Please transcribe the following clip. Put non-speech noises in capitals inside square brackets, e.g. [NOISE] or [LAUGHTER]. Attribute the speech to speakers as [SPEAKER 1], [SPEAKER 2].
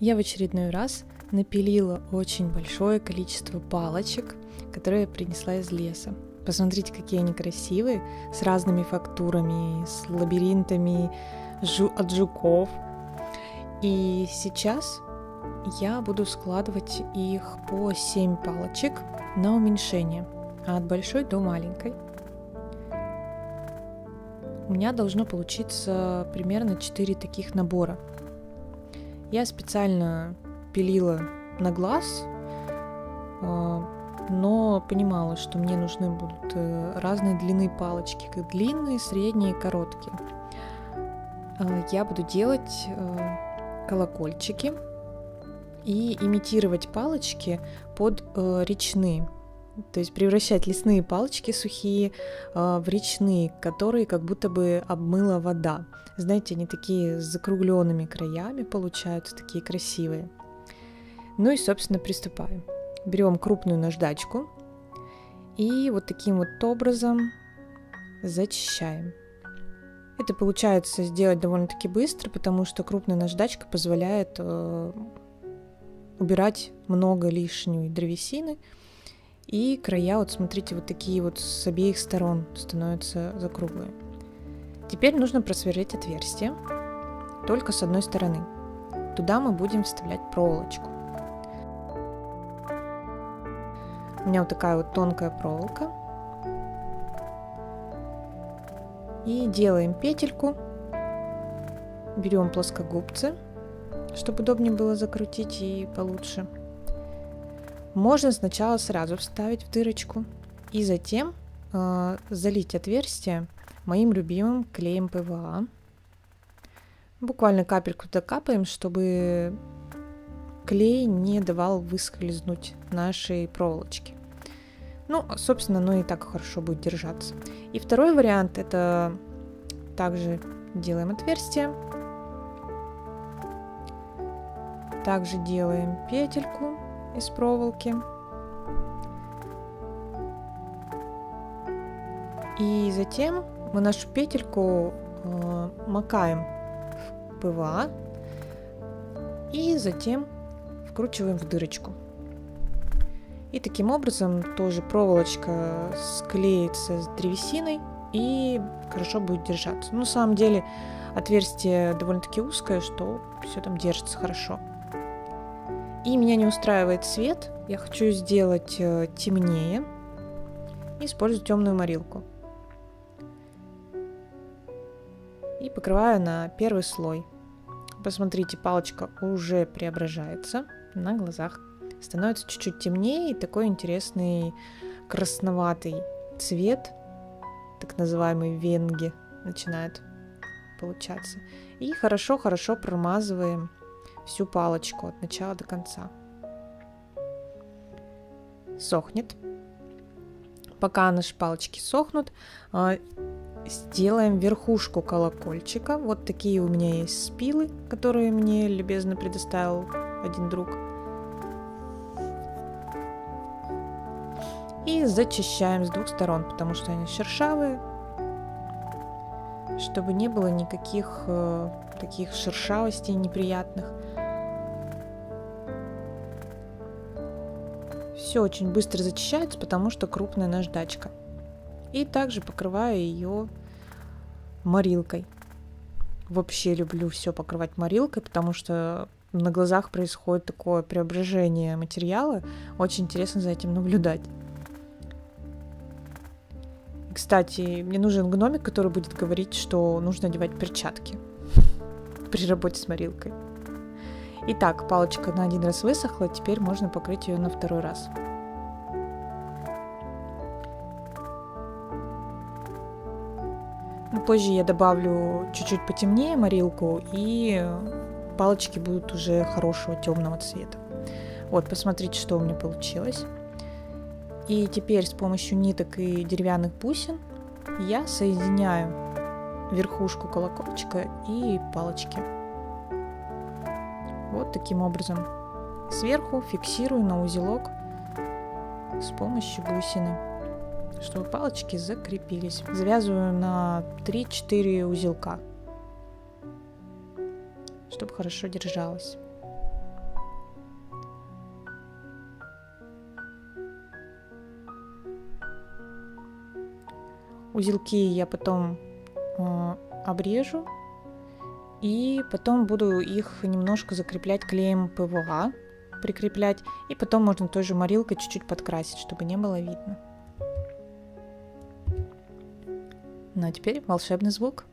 [SPEAKER 1] Я в очередной раз напилила очень большое количество палочек, которые я принесла из леса. Посмотрите, какие они красивые, с разными фактурами, с лабиринтами жу- от жуков. И сейчас я буду складывать их по 7 палочек на уменьшение, от большой до маленькой. У меня должно получиться примерно 4 таких набора. Я специально пилила на глаз, а, но понимала, что мне нужны будут э, разные длины палочки, как длинные, средние, короткие. А, я буду делать э, колокольчики и имитировать палочки под э, речные. То есть превращать лесные палочки сухие в речные, которые как будто бы обмыла вода. Знаете, они такие с закругленными краями получаются, такие красивые. Ну и, собственно, приступаем. Берем крупную наждачку и вот таким вот образом зачищаем. Это получается сделать довольно-таки быстро, потому что крупная наждачка позволяет э, убирать много лишней древесины. И края, вот смотрите, вот такие вот с обеих сторон становятся закруглые. Теперь нужно просверлить отверстие, только с одной стороны. Туда мы будем вставлять проволочку. У меня вот такая вот тонкая проволока. И делаем петельку. Берем плоскогубцы, чтобы удобнее было закрутить и получше. Можно сначала сразу вставить в дырочку и затем э, залить отверстие моим любимым клеем ПВА. Буквально капельку докапаем, чтобы клей не давал выскользнуть нашей проволочки. Ну, собственно, оно и так хорошо будет держаться. И второй вариант это также делаем отверстие. Также делаем петельку из проволоки. И затем мы нашу петельку э, макаем в ПВА и затем вкручиваем в дырочку. И таким образом тоже проволочка склеится с древесиной и хорошо будет держаться. Но на самом деле отверстие довольно-таки узкое, что все там держится хорошо. И меня не устраивает цвет, я хочу сделать э, темнее. Использую темную морилку. и покрываю на первый слой. Посмотрите, палочка уже преображается на глазах. Становится чуть-чуть темнее такой интересный красноватый цвет, так называемый венги, начинает получаться. И хорошо-хорошо промазываем всю палочку от начала до конца. Сохнет. Пока наши палочки сохнут, а, сделаем верхушку колокольчика. Вот такие у меня есть спилы, которые мне любезно предоставил один друг. И зачищаем с двух сторон, потому что они шершавые, чтобы не было никаких э, таких шершавостей неприятных. Все очень быстро зачищается, потому что крупная наждачка. И также покрываю ее морилкой. Вообще люблю все покрывать морилкой, потому что на глазах происходит такое преображение материала. Очень интересно за этим наблюдать. Кстати, мне нужен гномик, который будет говорить, что нужно одевать перчатки [LAUGHS] при работе с морилкой. Итак, палочка на один раз высохла, теперь можно покрыть ее на второй раз. Позже я добавлю чуть-чуть потемнее морилку, и палочки будут уже хорошего темного цвета. Вот, посмотрите, что у меня получилось. И теперь с помощью ниток и деревянных бусин я соединяю верхушку колокольчика и палочки. Вот таким образом. Сверху фиксирую на узелок с помощью бусины, чтобы палочки закрепились. Завязываю на 3-4 узелка, чтобы хорошо держалось. Узелки я потом э, обрежу и потом буду их немножко закреплять клеем ПВА, прикреплять, и потом можно той же морилкой чуть-чуть подкрасить, чтобы не было видно. Ну а теперь волшебный звук.